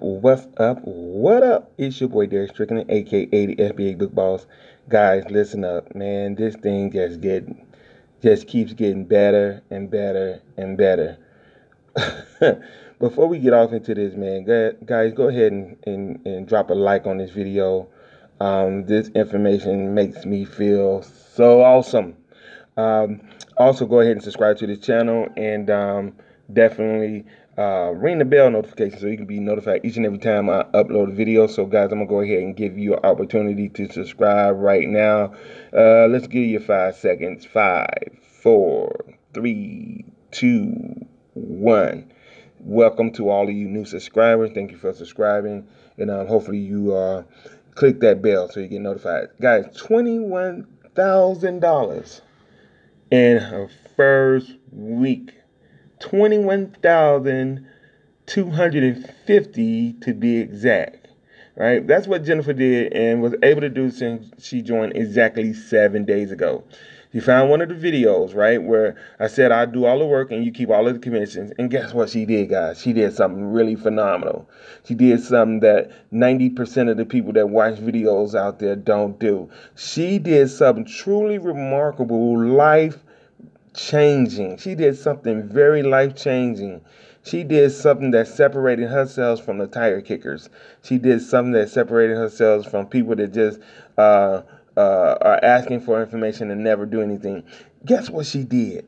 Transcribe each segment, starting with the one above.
What's up? What up? It's your boy Derek Strickland, aka the FBA Book Boss. Guys, listen up, man. This thing just getting just keeps getting better and better and better. Before we get off into this, man, guys, go ahead and, and, and drop a like on this video. Um, this information makes me feel so awesome. Um, also, go ahead and subscribe to this channel and um, definitely uh, ring the bell notification so you can be notified each and every time I upload a video. So guys, I'm gonna go ahead and give you an opportunity to subscribe right now. Uh, let's give you five seconds. Five, four, three, two, one. Welcome to all of you new subscribers. Thank you for subscribing, and um, hopefully you uh, click that bell so you get notified. Guys, twenty-one thousand dollars in her first week. 21,250 to be exact. Right? That's what Jennifer did and was able to do since she joined exactly seven days ago. You found one of the videos, right, where I said I do all the work and you keep all of the commissions. And guess what she did, guys? She did something really phenomenal. She did something that 90% of the people that watch videos out there don't do. She did something truly remarkable, life changing. She did something very life changing. She did something that separated herself from the tire kickers. She did something that separated herself from people that just uh, uh, are asking for information and never do anything. Guess what she did?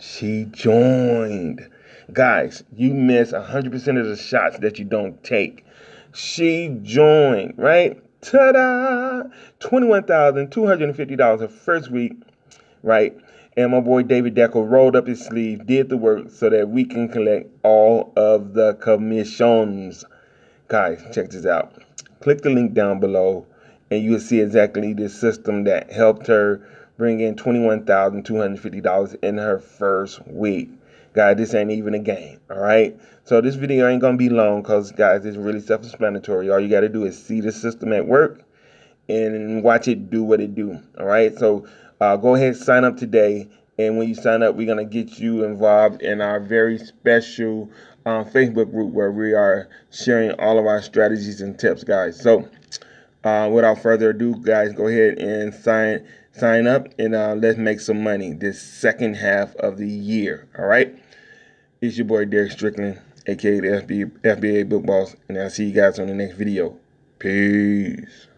She joined. Guys, you miss 100% of the shots that you don't take. She joined, right? Ta da! $21,250 her first week right? And my boy David Decker rolled up his sleeve, did the work so that we can collect all of the commissions. Guys, check this out. Click the link down below and you'll see exactly the system that helped her bring in $21,250 in her first week. Guys, this ain't even a game, all right? So this video ain't going to be long because, guys, it's really self-explanatory. All you got to do is see the system at work and watch it do what it do, all right? So uh, go ahead sign up today. And when you sign up, we're going to get you involved in our very special um, Facebook group where we are sharing all of our strategies and tips, guys. So, uh, without further ado, guys, go ahead and sign sign up and uh, let's make some money this second half of the year. All right. It's your boy Derek Strickland, aka the FBA, FBA Book Boss, and I'll see you guys on the next video. Peace.